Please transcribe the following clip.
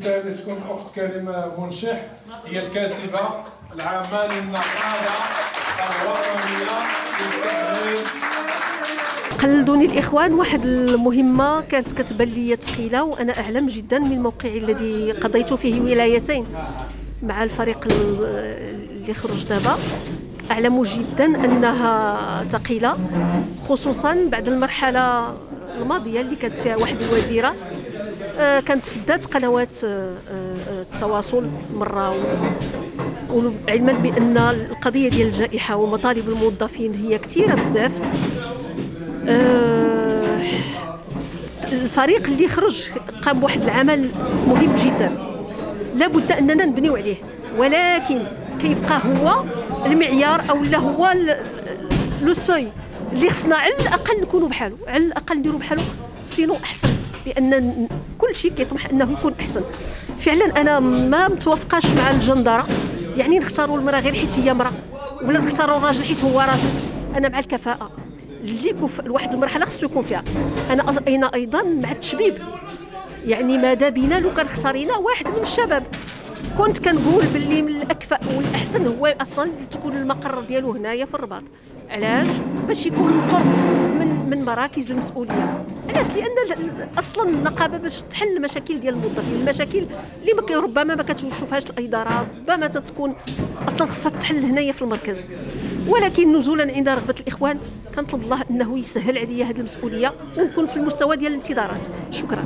وبالتالي تكون الاخت كريمة منشح هي الكاتبة العامة للنقاله الوطنيه قلدوني الإخوان واحد المهمة كانت كتبان لي ثقيلة وأنا أعلم جدا من موقعي الذي قضيت فيه ولايتين مع الفريق اللي خرج دابا. أعلم جدا أنها ثقيلة خصوصا بعد المرحلة الماضية اللي كانت فيها واحد الوزيرة آه، كانت سدات قنوات آه، آه، التواصل مرة وعلما بأن القضية ديال الجائحة ومطالب الموظفين هي كثيرة بزاف. الفريق اللي خرج قام بواحد العمل مهم جدا. لابد أننا نبنيو عليه ولكن كيبقى هو المعيار أو لا هو لو سوي. اللي خصنا على الأقل نكونوا بحاله على الأقل نديروا بحاله سينو أحسن. لأن كل شيء كيطمح أنه يكون أحسن. فعلا أنا ما متوافقاش مع الجندرة. يعني نختاروا المرأة غير حيت هي مرأة. ولا نختاروا الراجل حيت هو راجل. أنا مع الكفاءة. اللي كف لواحد المرحله خصو يكون فيها. أنا أنا أيضا مع التشبيب. يعني ماذا بينا لو كان اختارينا واحد من الشباب؟ كنت كنقول باللي من هو أصلا تكون المقر ديالو هنايا في الرباط. علاش؟ باش يكون قرب من من مراكز المسؤولية. علاش؟ لأن أصلا النقابة باش تحل المشاكل ديال الموظفين المشاكل اللي ربما ما كتشوفهاش الإدارة ربما تكون أصلا خصها تحل هنايا في المركز. ولكن نزولا عند رغبة الإخوان كنطلب الله إنه يسهل عليا هذه المسؤولية ونكون في المستوى ديال الانتظارات. شكرا.